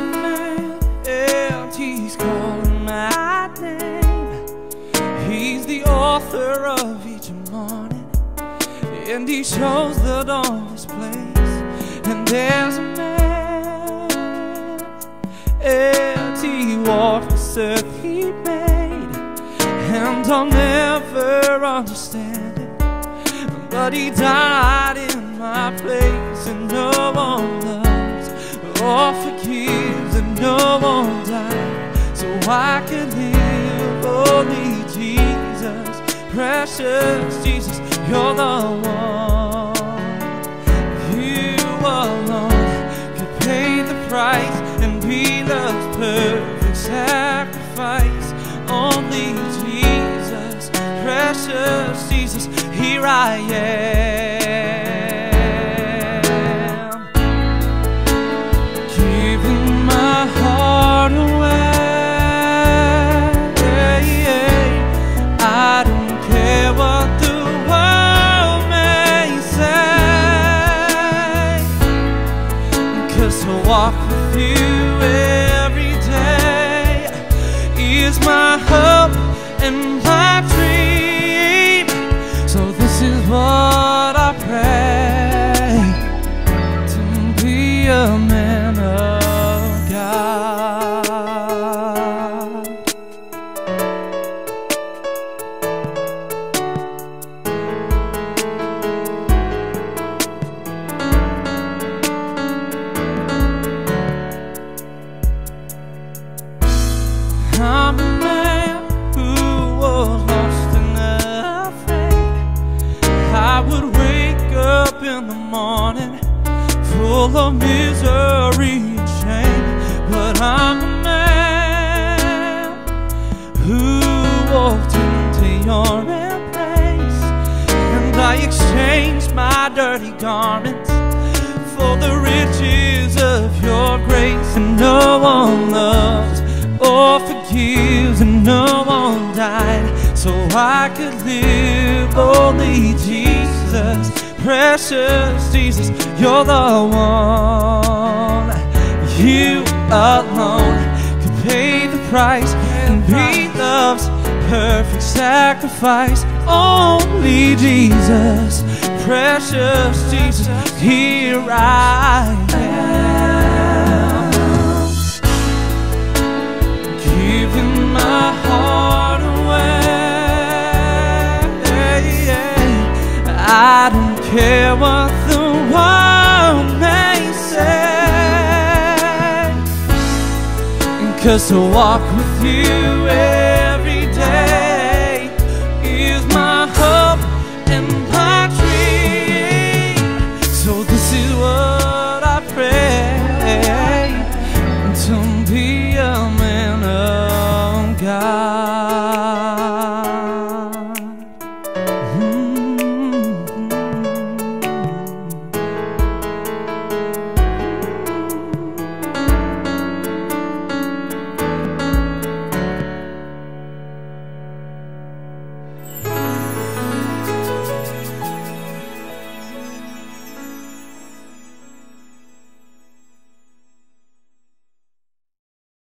and He's calling my name. He's the author of each morning, and He shows the darkest place. And there's a man, and He walked this earth He made, and I'll never understand it. But he died in my place, and no or forgives, and no one died. So I can live only oh, Jesus, precious Jesus, you're the one. You alone could pay the price and be love's perfect sacrifice. Only Jesus, precious Jesus, here I am. You every day is my hope and my dream. So this is what I pray to be a man of God. I'm a man who was lost and afraid. I would wake up in the morning full of misery and shame. But I'm a man who walked into your embrace, and I exchanged my dirty garments for the riches of your grace. And no one loves or forgives, and no one died, so I could live. Only Jesus, precious Jesus, you're the one. You alone could pay the price and be love's perfect sacrifice. Only Jesus, precious Jesus, here I am. What the world may say. Cause to walk with you